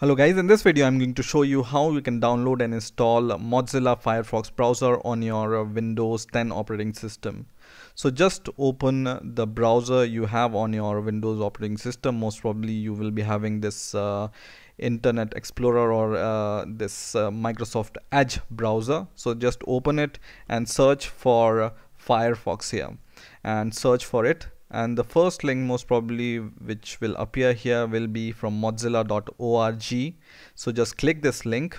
Hello guys, in this video I'm going to show you how you can download and install Mozilla Firefox browser on your Windows 10 operating system. So just open the browser you have on your Windows operating system. Most probably you will be having this uh, Internet Explorer or uh, this uh, Microsoft Edge browser. So just open it and search for Firefox here and search for it and the first link most probably which will appear here will be from mozilla.org so just click this link.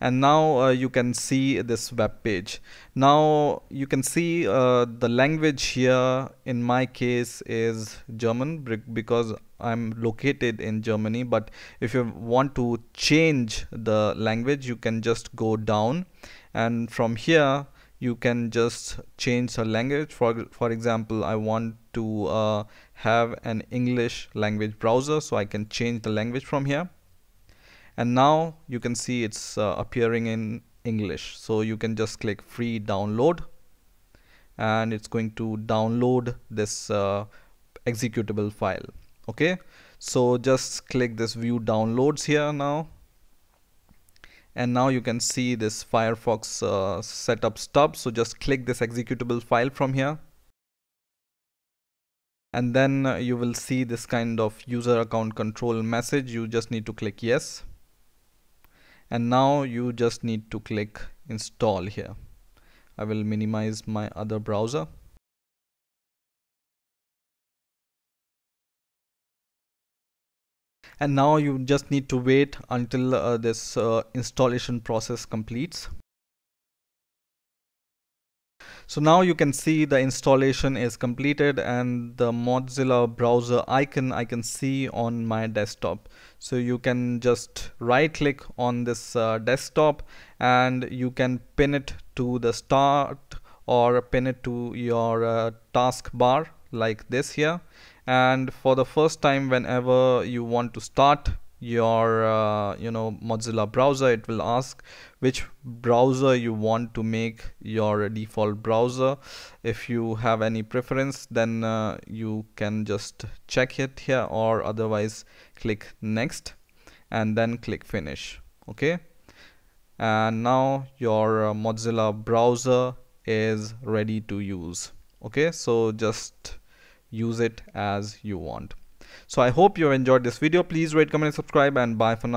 And now uh, you can see this web page. Now you can see uh, the language here in my case is German because I'm located in Germany. But if you want to change the language you can just go down. And from here you can just change the language. For for example I want to uh, have an English language browser so I can change the language from here. And now you can see it's uh, appearing in English. So you can just click free download. And it's going to download this uh, executable file. Okay? So just click this view downloads here now and now you can see this Firefox uh, setup stub. So just click this executable file from here. And then uh, you will see this kind of user account control message. You just need to click yes. And now you just need to click install here. I will minimize my other browser and now you just need to wait until uh, this uh, installation process completes. So now you can see the installation is completed and the Mozilla browser icon I can see on my desktop. So you can just right click on this uh, desktop and you can pin it to the start or pin it to your uh, taskbar like this here. And for the first time whenever you want to start your uh, you know Mozilla browser it will ask which browser you want to make your default browser. If you have any preference then uh, you can just check it here or otherwise click next and then click finish. Okay? And now your uh, Mozilla browser is ready to use. Okay? So just use it as you want. So i hope you enjoyed this video. Please rate comment and subscribe and bye for now